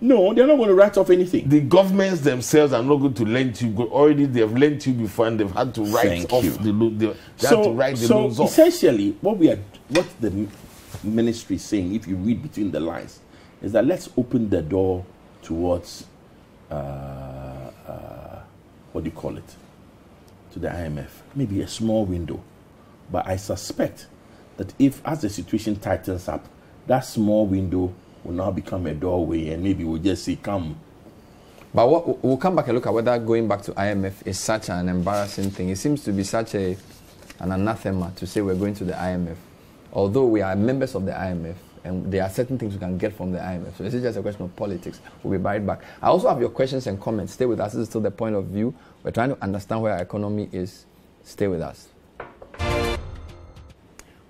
No, they're not going to write off anything. The governments themselves are not going to lend you. Already they've lent you before and they've had to write Thank off you. the loan. They, they have so, to write the so loans off. essentially, what we are, what the ministry is saying, if you read between the lines, is that let's open the door towards, uh, uh, what do you call it, to the IMF, maybe a small window, but I suspect that if as the situation tightens up, that small window will now become a doorway, and maybe we'll just say, "Come, But what, we'll come back and look at whether going back to IMF is such an embarrassing thing. It seems to be such a, an anathema to say we're going to the IMF. Although we are members of the IMF and there are certain things we can get from the IMF. So this is just a question of politics. We'll be right back. I also have your questions and comments. Stay with us. This is still the point of view. We're trying to understand where our economy is. Stay with us.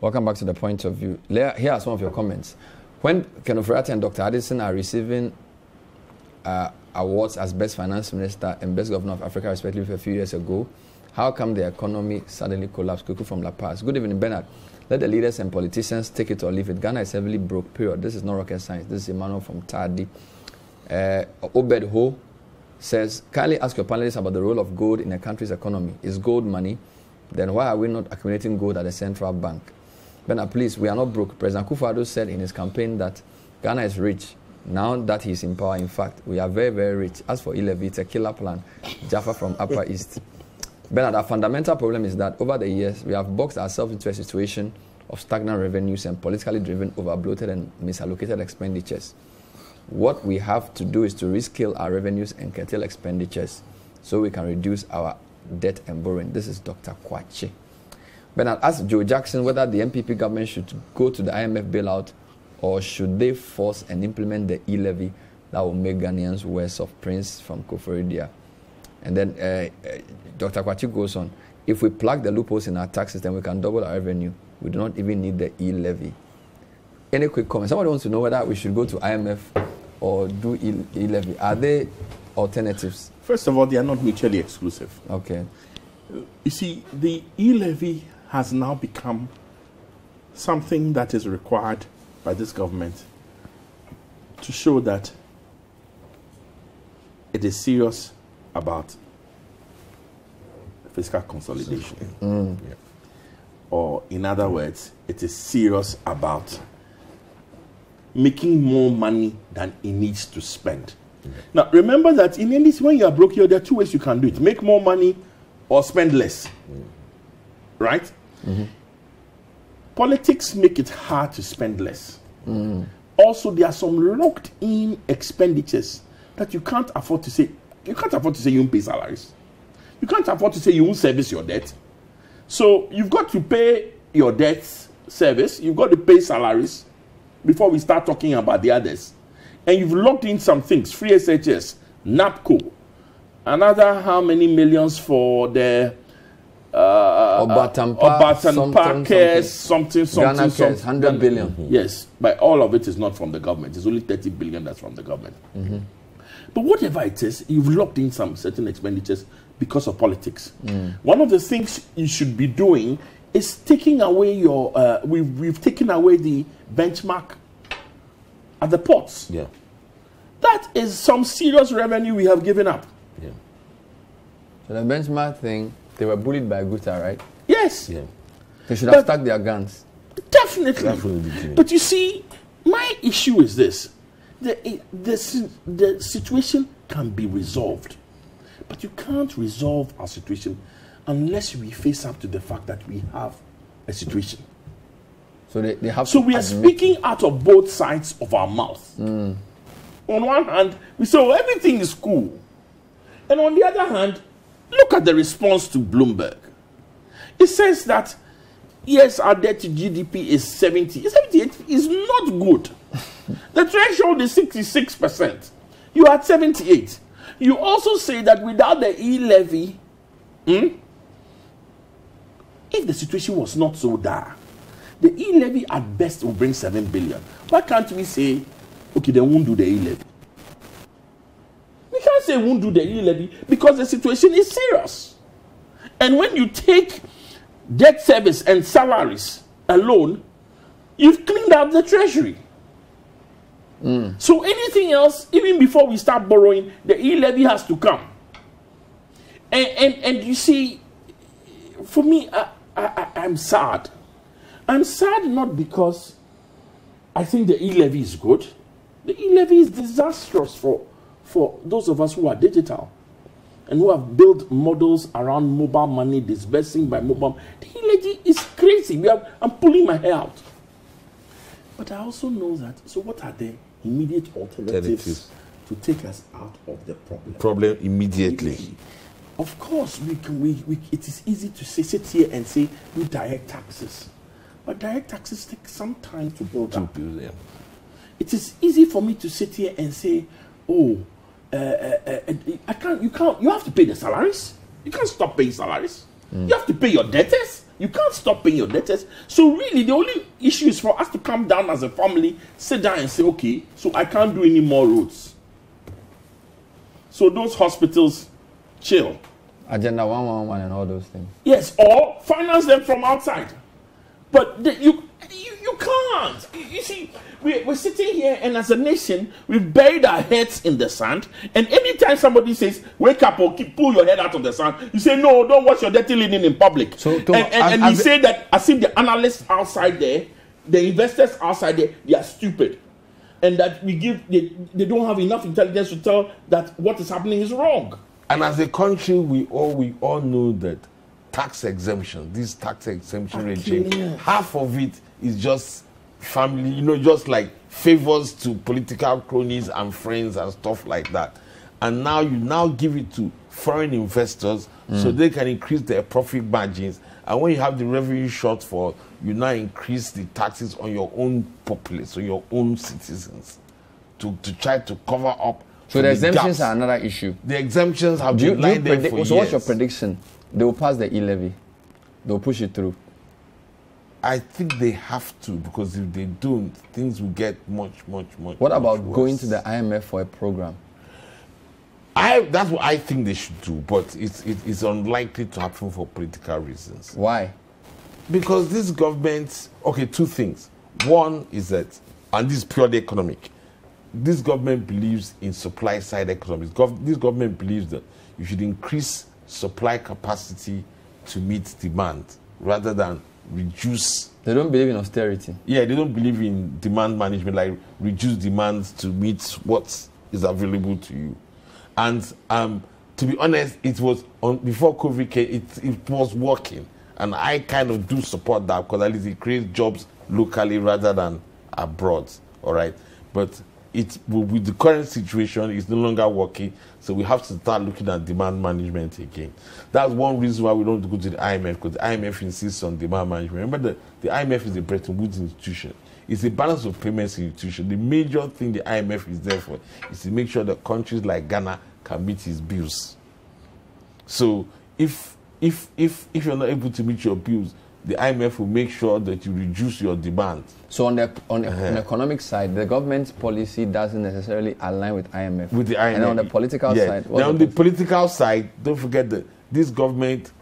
Welcome back to the point of view. Here are some of your comments. When Kenneth Ofori-Atta and Dr. Addison are receiving uh, awards as best finance minister and best governor of Africa, respectively, a few years ago. How come the economy suddenly collapsed? Kuku from La Paz. Good evening, Bernard. Let the leaders and politicians take it or leave it. Ghana is heavily broke, period. This is not rocket science. This is Emmanuel from Tadi. Uh, Obed Ho says, kindly ask your panelists about the role of gold in a country's economy. Is gold money? Then why are we not accumulating gold at the central bank? Bernard, please, we are not broke. President Akufo-Addo said in his campaign that Ghana is rich. Now that he's in power, in fact, we are very, very rich. As for e-levy, it's a killer plan. Jaffa from Upper East. Bernard, our fundamental problem is that over the years, we have boxed ourselves into a situation of stagnant revenues and politically driven, over-bloated and misallocated expenditures. What we have to do is to rescale our revenues and curtail expenditures so we can reduce our debt and borrowing. This is Dr. Kwache. Bernard asked Joe Jackson whether the NPP government should go to the IMF bailout or should they force and implement the e-levy that will make Ghanaians worse off Prince from Koforidua. And then uh, uh, Dr. Kwache goes on, if we plug the loopholes in our tax system, we can double our revenue. We do not even need the e-levy. Any quick comment? Somebody wants to know whether we should go to IMF or do e-levy. Are they alternatives? First of all, they are not mutually exclusive. Okay. You see, the e-levy has now become something that is required by this government to show that it is serious about fiscal consolidation. Mm. Yeah. Or, in other words, it is serious about making more money than it needs to spend. Now, remember that in any when you are broke, here, there are two ways you can do it make more money or spend less. Mm. Right? Mm-hmm. Politics make it hard to spend less. Mm. Also, there are some locked in expenditures that you can't afford to say. You can't afford to say you won't pay salaries. You can't afford to say you won't service your debt. So you've got to pay your debt service, you've got to pay salaries before we start talking about the others. And you've locked in some things free SHS, NABCO, another how many millions for the uh, Obaatanpa, Obaatanpa something, cares, something, something, Ghana something. cares, 100 billion. Yes, but all of it is not from the government. It's only 30 billion that's from the government. But whatever it is, you've locked in some certain expenditures because of politics. One of the things you should be doing is taking away your. Uh, we've, we've taken away the benchmark at the ports. Yeah. That is some serious revenue we have given up. Yeah. So the benchmark thing, they were bullied by GUTA, right? Yes, Yeah. They should have But- stuck their guns. definitely. Definitely, But you see, my issue is this: the, the the situation can be resolved, but you can't resolve our situation unless we face up to the fact that we have a situation. So they, they have So we are speaking out of both sides of our mouth. Hmm. On one hand, we say, oh, everything is cool. And on the other hand, look at the response to Bloomberg. It says that, yes, our debt to GDP is 70. 78 is not good. The threshold is 66%. You are at 78. You also say that without the e levy, hmm, if the situation was not so dire, the e levy at best will bring 7 billion. Why can't we say, okay, they won't do the e levy? We can't say won't do the e levy because the situation is serious. And when you take debt service and salaries alone, you've cleaned up the treasury. So anything else, even before we start borrowing, the e levy has to come. And, and, and you see, for me, I, I- I'm sad. I'm sad not because I think the e-levy is good. The e-levy is disastrous for, for those of us who are digital and who have built models around mobile money, disbursing by mobile. The e-levy is crazy. We have, I'm pulling my hair out. But I also know that, so what are the immediate alternatives to take us out of the problem? Problem immediately. Of course, we can. We, we it is easy to say, sit here and say we direct taxes, but direct taxes take some time to build up. Yeah. It is easy for me to sit here and say, oh, uh, uh, uh, I can't. You can't. You have to pay the salaries. You can't stop paying salaries. You have to pay your debtors. You can't stop paying your debtors. So really, the only issue is for us to come down as a family, sit down and say, okay, so I can't do any more roads. So those hospitals, chill. Agenda 111 and all those things. Yes, or finance them from outside. But the, you, you You can't. You- You see, we, we're sitting here, and as a nation, we've buried our heads in the sand. And anytime somebody says, "Wake up or keep, pull your head out of the sand," you say, "No, don't wash your dirty linen in public." So, and and, and as- say that as if the analysts outside there, the investors outside there, they are stupid, and that we give they, they don't have enough intelligence to tell that what is happening is wrong. And as a country, we all we all know that tax exemption, this tax exemption regime, half of it is just family, you know, just like favors to political cronies and friends and stuff like that. And now you now give it to foreign investors so mm. they can increase their profit margins. And when you have the revenue shortfall, you now increase the taxes on your own populace, on your own citizens, to, to try to cover up. So for the exemptions gaps. are another issue. The exemptions have Do you, been you lying there predict, for so what's your prediction? They will pass the e-levy. They'll push it through. I think they have to because if they don't, things will get much, much, much. What much about worse. going to the IMF for a program? I that's what I think they should do, but it's it's unlikely to happen for political reasons. Why? Because this government, okay, two things. One is that, and this is purely economic. This government believes in supply side economics. Gov- this government believes that you should increase supply capacity to meet demand rather than reduce They don't believe in austerity. yeah, they don't believe in demand management, like reduce demand to meet what is available to you. And um, to be honest, it was on before COVID came, it, it was working. And I kind of do support that because at least it creates jobs locally rather than abroad. All right. But it with the current situation, is no longer working. So we have to start looking at demand management again. That's one reason why we don't go to the IMF because the IMF insists on demand management. Remember that the IMF is a Bretton Woods institution. It's a balance of payments institution. The major thing the IMF is there for is to make sure that countries like Ghana can meet its bills. So if if if if you're not able to meet your bills, the IMF will make sure that you reduce your demand. So on the on the, Uh-huh. on the economic side, the government's policy doesn't necessarily align with IMF. with the IMF. And on the political Yeah. side, Now, on the the political side, don't forget that this government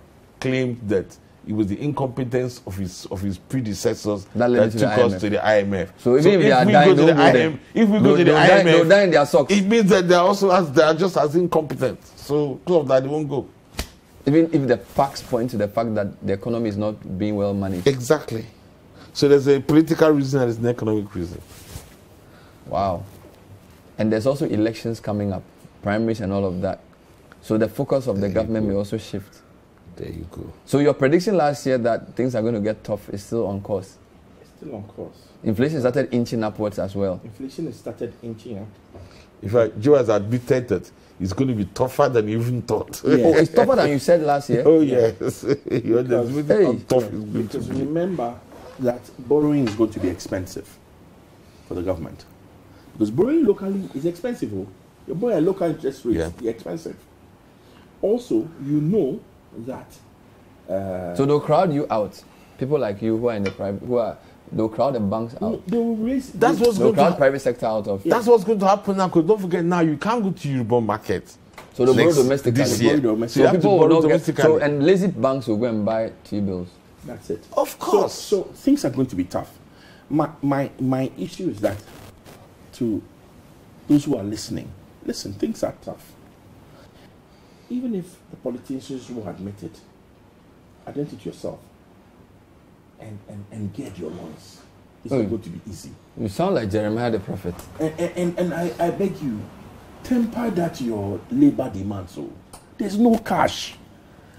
claimed that it was the incompetence of his of his predecessors That led to took us to the IMF. So even if are we dying, go to the. IMF, if we go to the IMF, die in their socks. it means that they are also as they are just as incompetent. So because of that, they won't go. Even if the facts point to the fact that the economy is not being well managed. Exactly. So there's a political reason and there's an economic reason. Wow. And there's also elections coming up, primaries and all of that. So the focus of the There you government may also shift. There you go. So your prediction last year that things are going to get tough is still on course. It's still on course. Inflation started inching upwards as well. Inflation has started inching up. In fact, Joe has admitted that it's going to be tougher than you even thought. Yeah. Oh, it's tougher than you said last year. oh yes, you understand Hey. tough it's going to Because be. remember that borrowing is going to be expensive for the government. Because borrowing locally is expensive. Oh. You borrow at local interest rates, Yeah. they're expensive. Also, you know that uh, So they'll crowd you out. People like you who are in the private, who are, they'll crowd the banks out. they will raise. That's what's They'll going to crowd happen. private sector out of. That's what's going to happen now. Because don't forget now, you can't go to Eurobond market. So they'll borrow Next- domestically. this year. Domestically. So So you have to people will borrow not get. So domestically. and lazy banks will go and buy T-bills. That's it. Of course. so things are going to be tough. My, my, my issue is that to those who are listening, listen, things are tough. Even if the politicians will admit it, admit it yourself and, and, and get your loins. It's Oh. not going to be easy. You sound like Jeremiah the prophet. And, and, and, and I, I beg you, temper that your labor demand. So there's no cash.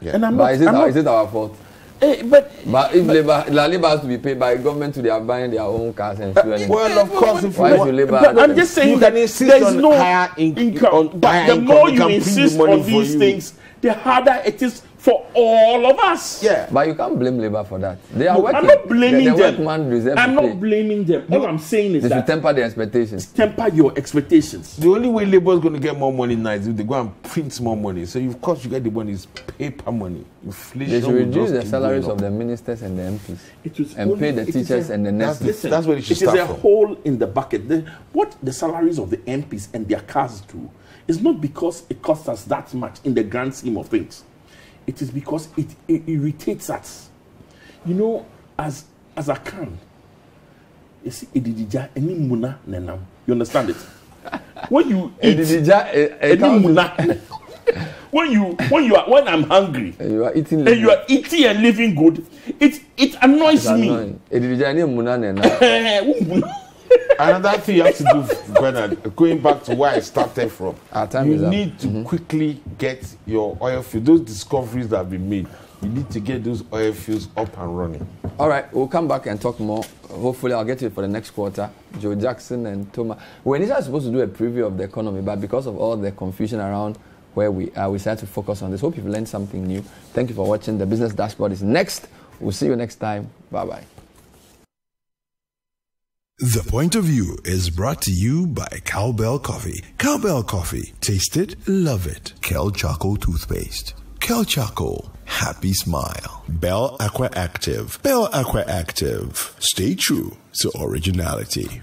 Yeah. And I'm But not, is it, I'm our, not- is it our fault? Eh, but But if labor, la labor has to be paid by government to they are buying their own cars and fuel. well, of course, if you Why is want, your labor? But I'm just saying You that can insist there's on no higher in- income. on but higher the income, more they you can print the insist on these you. things, the harder it is for all of us. yeah. But you can't blame labor for that. They are No, working. I'm not blaming the, the them. workman I'm to not blaming them. All I'm saying is They should that temper their expectations. temper your expectations. The only way labor is going to get more money now is if they go and print more money. So, of course, you get the money is paper money. Inflation. They should will reduce the salaries of the ministers and the MPs It was and only- pay the teachers a- and the That's- nurses. Listen, That's where it should it is start a from. hole in the bucket. The, what the salaries of the MPs and their cars do is not because it costs us that much in the grand scheme of things. It is because it, it irritates us. You know, as as a can, yɛsi edidija ɛni muna nenam you understand it when you eat Edidija, eh, eh, counts- muna when you when you are when i'm hungry and you are eating. and you are eating and living good it it annoys It's me. Edidija, any muna. Another thing you have to do, Bernard, going back to where I started from, Our time you is up. need to quickly get your oil field. Those discoveries that have been made, you need to get those oil fields up and running. All right, we'll come back and talk more. Hopefully, I'll get to it for the next quarter. Joe Jackson and Thomas. We're initially supposed to do a preview of the economy, but because of all the confusion around where we are, we decided to focus on this. Hope you've learned something new. Thank you for watching. The Business Dashboard is next. We'll see you next time. Bye bye. The Point of View is brought to you by Cowbell Coffee. Cowbell Coffee. Taste it, love it. Kel Charcoal Toothpaste. Kel Charcoal. Happy smile. Bell Aqua Active. Bell Aqua Active. Stay true to originality.